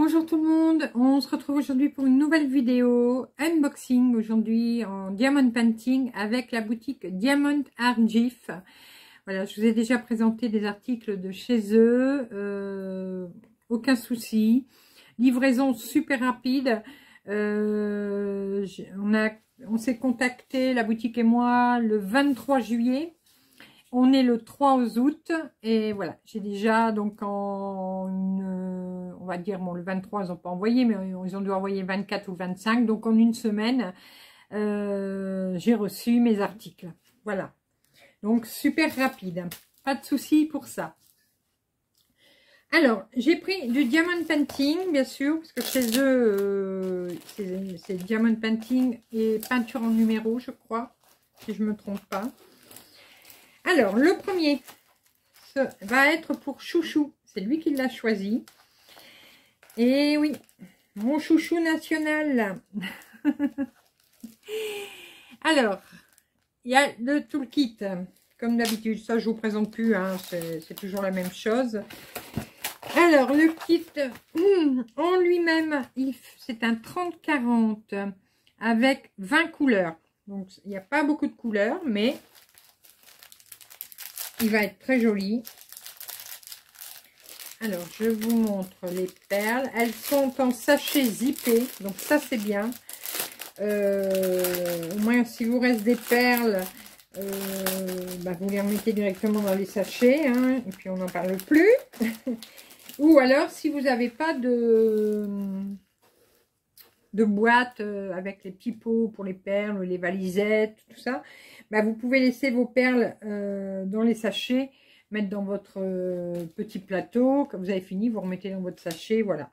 Bonjour tout le monde, on se retrouve aujourd'hui pour une nouvelle vidéo unboxing aujourd'hui en diamond painting avec la boutique Diamond Art GIF. Voilà, je vous ai déjà présenté des articles de chez eux, euh, aucun souci. Livraison super rapide. Euh, on s'est contacté, la boutique et moi, le 23 juillet on est le 3 août et voilà, j'ai déjà donc en une, on va dire, bon le 23 ils n'ont pas envoyé, mais ils ont dû envoyer 24 ou 25, donc en une semaine, euh, j'ai reçu mes articles. Voilà, donc super rapide, pas de souci pour ça. Alors, j'ai pris du diamond painting, bien sûr, parce que chez eux, euh, c'est diamond painting et peinture en numéro, je crois, si je me trompe pas. Alors, le premier va être pour Chouchou. C'est lui qui l'a choisi. Et oui, mon chouchou national. Alors, il y a le toolkit, comme d'habitude. Ça, je vous présente plus, hein, c'est toujours la même chose. Alors, le kit hmm, en lui-même, c'est un 30-40 avec 20 couleurs. Donc, il n'y a pas beaucoup de couleurs, mais il va être très joli. Alors, je vous montre les perles. Elles sont en sachet zippé, donc ça, c'est bien. Euh, au moins, si vous reste des perles, euh, bah, vous les remettez directement dans les sachets, hein, et puis on n'en parle plus. Ou alors, si vous n'avez pas de, de boîte euh, avec les petits pots pour les perles, les valisettes, tout ça, bah, vous pouvez laisser vos perles euh, dans les sachets, mettre dans votre euh, petit plateau. Quand vous avez fini, vous remettez dans votre sachet, voilà.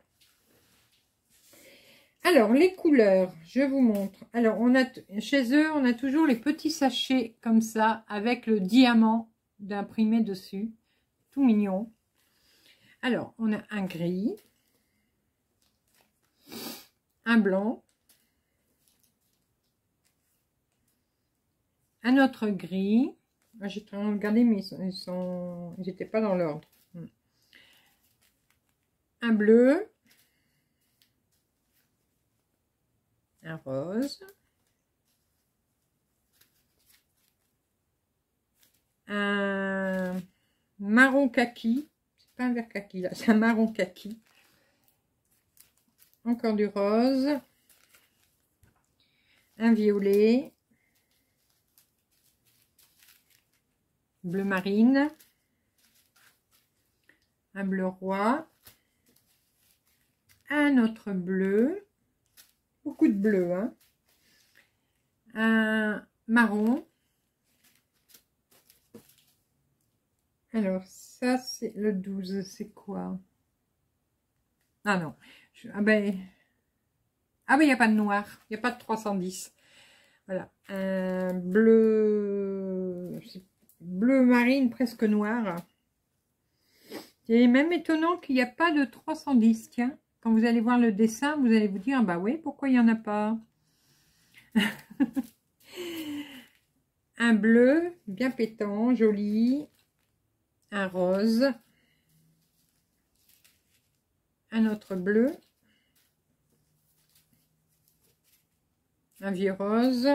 Alors, les couleurs, je vous montre. Alors, on a chez eux, on a toujours les petits sachets comme ça, avec le diamant d'imprimé dessus. Tout mignon. Alors, on a un gris, un blanc, un autre gris. Ah, j'ai regardé, mais ils sont, ils n'étaient pas dans l'ordre. Hmm. Un bleu. Un rose. Un marron kaki. C'est pas un vert kaki là, c'est un marron kaki. Encore du rose. Un violet. bleu marine, un bleu roi, un autre bleu, beaucoup de bleu, hein, un marron. Alors, ça, c'est le 12, c'est quoi? Ah non, ah ben, ah ben, il n'y a pas de noir, il n'y a pas de 310. Voilà, un bleu, bleu marine presque noir. C'est même étonnant qu'il n'y a pas de 310. Tiens, quand vous allez voir le dessin, vous allez vous dire, bah oui, pourquoi il n'y en a pas? Un bleu, bien pétant, joli. Un rose. Un autre bleu. Un vieux rose.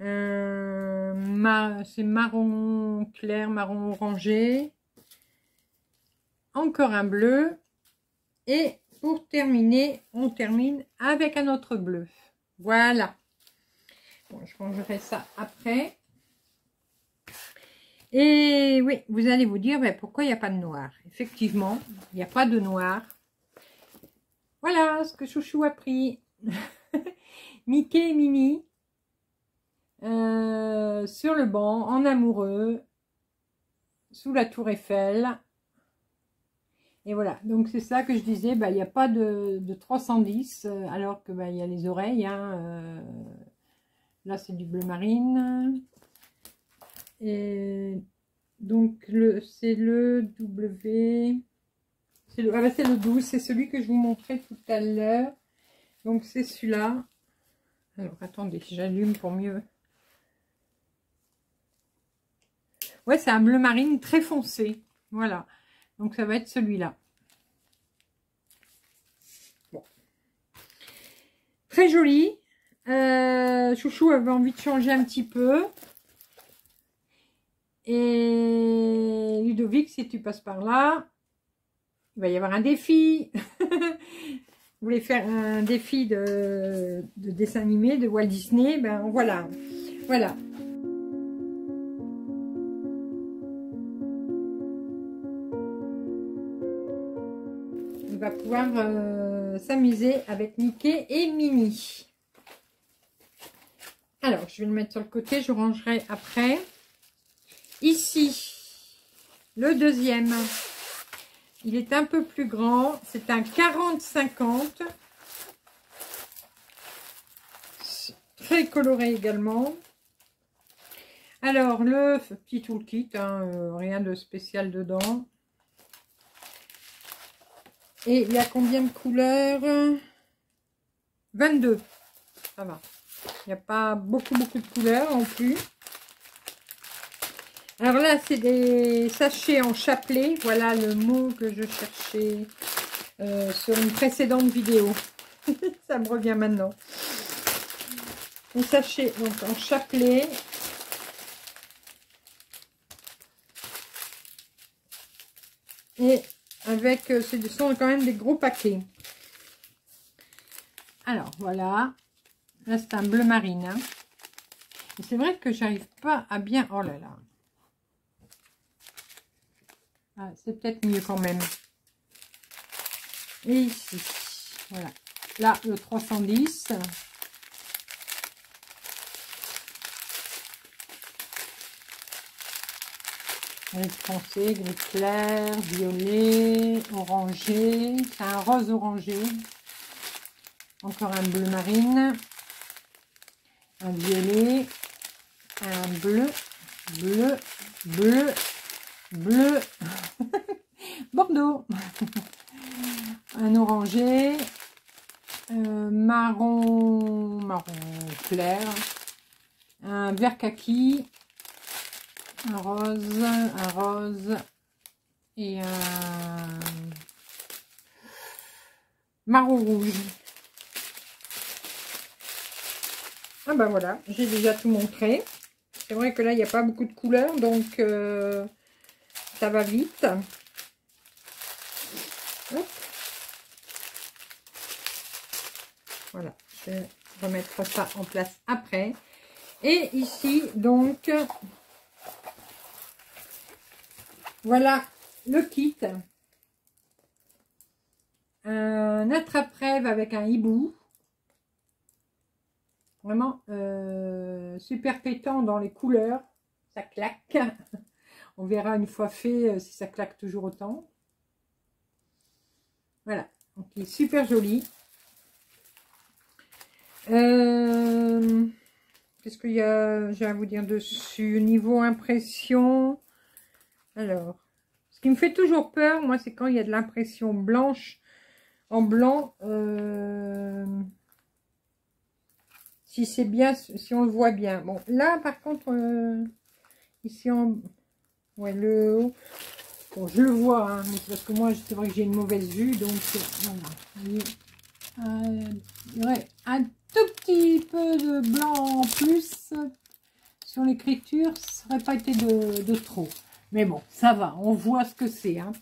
Euh, c'est marron clair, marron orangé. Encore un bleu. Et pour terminer, on termine avec un autre bleu. Voilà. Je rangerai ça après. Et oui, vous allez vous dire, mais pourquoi il n'y a pas de noir? Effectivement, il n'y a pas de noir. Voilà ce que Chouchou a pris. Mickey et Minnie. Euh, sur le banc, en amoureux, sous la tour Eiffel. Et voilà, donc c'est ça que je disais, bah, il n'y a pas de, 310, euh, alors que bah, il y a les oreilles. Hein, euh, là, c'est du bleu marine. Et donc, c'est le W... C'est le, ah, bah, le 12, c'est celui que je vous montrais tout à l'heure. Donc c'est celui-là. Alors attendez, j'allume pour mieux. Ouais, c'est un bleu marine très foncé. Voilà. Donc ça va être celui-là. Très joli. Euh, Chouchou avait envie de changer un petit peu. Et Ludovic, si tu passes par là, il va y avoir un défi. Voulez faire un défi de, de, dessin animé de Walt Disney Ben voilà. Voilà. Il va pouvoir euh, s'amuser avec Mickey et Minnie. Alors, je vais le mettre sur le côté, je rangerai après. Ici, le deuxième, il est un peu plus grand. C'est un 40-50. Très coloré également. Alors, le petit toolkit, hein, euh, rien de spécial dedans. Et il y a combien de couleurs? 22. Ça va. Il n'y a pas beaucoup, beaucoup de couleurs en plus. Alors là, c'est des sachets en chapelet. Voilà le mot que je cherchais euh, sur une précédente vidéo. Ça me revient maintenant. Des sachets donc, en chapelet. Et avec, euh, ce sont quand même des gros paquets. Alors, voilà. Là, c'est un bleu marine. Hein. C'est vrai que j'arrive pas à bien... Oh là là. Ah, c'est peut-être mieux quand même. Et ici, voilà. Là, le 310. Gris foncé, gris clair, violet, orangé. C'est un rose orangé. Encore un bleu marine. Un violet. Un bleu. Bleu. Bleu bleu, bordeaux, un orangé, euh, marron, marron clair, un vert kaki, un rose, un rose et un marron rouge. Ah ben voilà, j'ai déjà tout montré. C'est vrai que là, il n'y a pas beaucoup de couleurs, donc euh, ça va vite. Voilà, je remettre ça en place après. Et ici, donc, voilà le kit. Un attrape-rêve avec un hibou. Vraiment euh, super pétant dans les couleurs. Ça claque. On verra une fois fait euh, si ça claque toujours autant. Voilà, donc il est super joli. Euh, qu'est-ce qu'il y a, j'ai à vous dire dessus? Niveau impression, alors, ce qui me fait toujours peur, moi, c'est quand il y a de l'impression blanche en blanc. Euh, si c'est bien, si on le voit bien. Bon, là, par contre, ici en, Ouais, le haut. Bon, je le vois, hein, mais parce que moi, c'est vrai que j'ai une mauvaise vue, donc voilà. Euh, un tout petit peu de blanc en plus sur l'écriture, ça n'aurait pas été de, trop. Mais bon, ça va, on voit ce que c'est. Hein.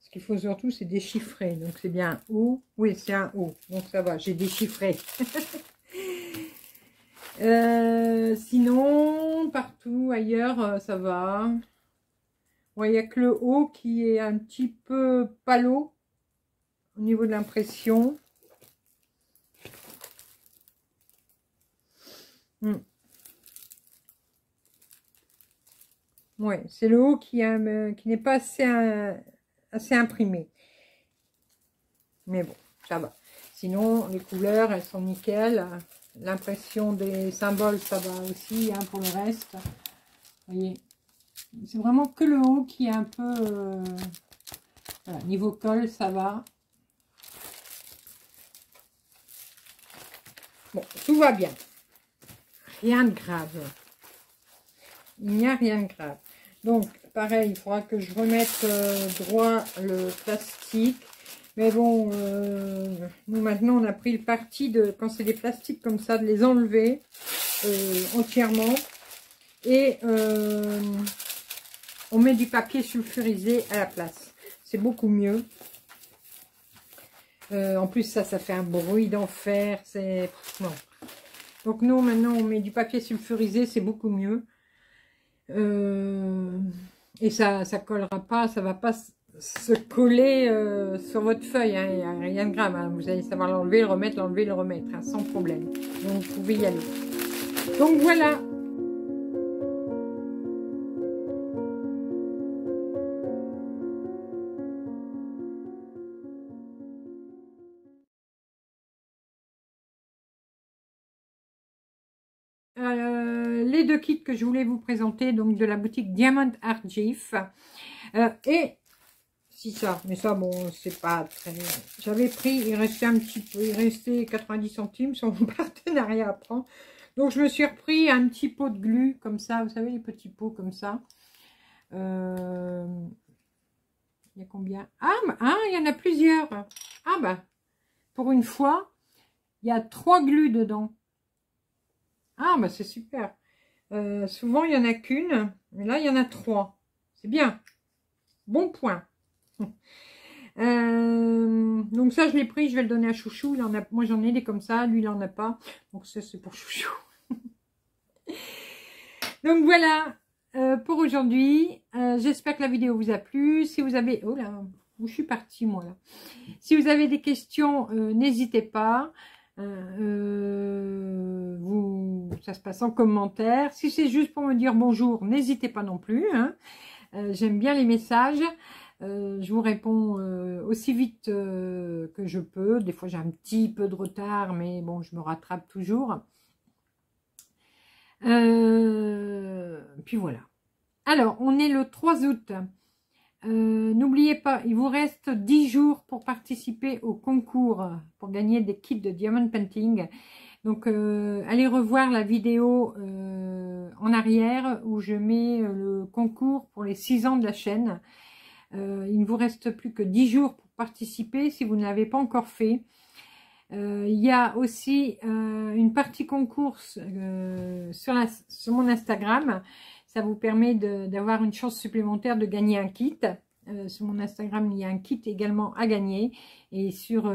Ce qu'il faut surtout, c'est déchiffrer. Donc, c'est bien O. Oui, c'est un O. Donc, ça va, j'ai déchiffré. Euh, sinon, partout ailleurs, euh, ça va. N'y a que le haut qui est un petit peu palo au niveau de l'impression. Hmm. Ouais, c'est le haut qui, n'est pas assez, imprimé. Mais bon, ça va. Sinon, les couleurs, elles sont nickel. L'impression des symboles, ça va aussi hein, pour le reste. Voyez, c'est vraiment que le haut qui est un peu... Euh, niveau colle, ça va. Bon, tout va bien. Rien de grave. Il n'y a rien de grave. Donc, pareil, il faudra que je remette euh, droit le plastique. Mais bon, euh, nous maintenant on a pris le parti de, quand c'est des plastiques comme ça, de les enlever entièrement. Et on met du papier sulfurisé à la place. C'est beaucoup mieux. en plus ça, ça fait un bruit d'enfer. C'est... Donc nous maintenant on met du papier sulfurisé, c'est beaucoup mieux. et ça ça collera pas, ça va pas se coller euh, sur votre feuille. Hein. Il n'y a rien de grave. Hein. Vous allez savoir l'enlever, le remettre, l'enlever, le remettre. Hein, sans problème. Donc, vous pouvez y aller. Donc, voilà. Euh, les deux kits que je voulais vous présenter, donc de la boutique Diamond Art GIF. Euh, et si ça, mais ça, bon, c'est pas très... J'avais pris, il restait un petit peu, il restait 90 centimes mon partenariat à prendre. Donc, je me suis repris un petit pot de glu, comme ça, vous savez, les petits pots comme ça. Euh, il y a combien? Ah, ah, il y en a plusieurs. Ah, bah, pour une fois, il y a trois glus dedans. Ah, bah, c'est super. Euh, souvent, il n'y en a qu'une, mais là, il y en a trois. C'est bien. Bon point. Euh, donc ça, je l'ai pris, je vais le donner à Chouchou. Il en a, moi, j'en ai des comme ça, lui, il en a pas. Donc ça, c'est pour Chouchou. donc voilà euh, pour aujourd'hui. J'espère que la vidéo vous a plu. Si vous avez... Oh là, je suis partie, moi, là. Si vous avez des questions, n'hésitez pas. Vous, ça se passe en commentaire. Si c'est juste pour me dire bonjour, n'hésitez pas non plus. Hein. J'aime bien les messages. Euh, je vous réponds euh, aussi vite euh, que je peux. Des fois, j'ai un petit peu de retard, mais bon, je me rattrape toujours. puis voilà. Alors, on est le 3 août. N'oubliez pas, il vous reste 10 jours pour participer au concours, pour gagner des kits de Diamond Painting. Donc, allez revoir la vidéo en arrière où je mets le concours pour les 6 ans de la chaîne. Euh, il ne vous reste plus que 10 jours pour participer si vous ne l'avez pas encore fait. Euh, il y a aussi euh, une partie concours sur, mon Instagram. Ça vous permet d'avoir une chance supplémentaire de gagner un kit. sur mon Instagram, il y a un kit également à gagner. Et sur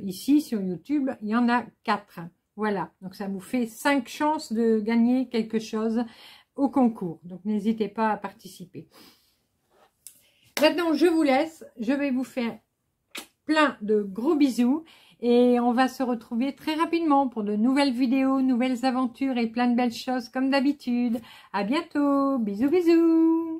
ici, sur YouTube, il y en a 4. Voilà, donc ça vous fait 5 chances de gagner quelque chose au concours. Donc n'hésitez pas à participer. Maintenant, je vous laisse. Je vais vous faire plein de gros bisous. Et on va se retrouver très rapidement pour de nouvelles vidéos, nouvelles aventures et plein de belles choses comme d'habitude. À bientôt. Bisous, bisous.